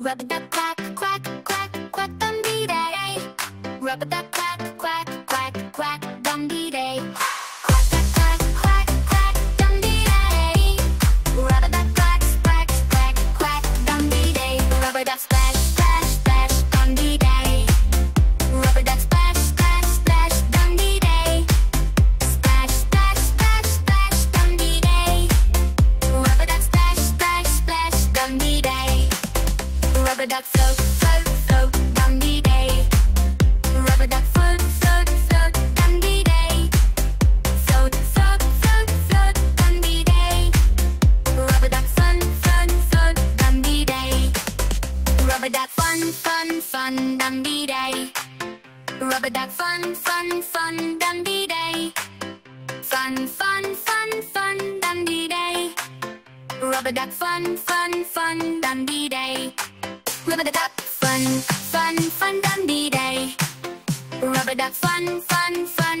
Duck quack, quack, quack, quack, dundee day. Rubber duck quack, Rubber duck float, float, float, dundee day. Rubber duck float, float, float, dundee day. Float, float, float, float, day. Rubber duck fun, fun, fun, dundee day. Rubber duck fun, fun, fun, dundee day. Rubber duck fun, fun, fun, dundee day. Fun, fun, fun, fun, dundee day. Rubber duck fun, fun, fun, dundee day. Rubber duck fun, fun, fun, dundee day. Rubber duck fun, fun, fun.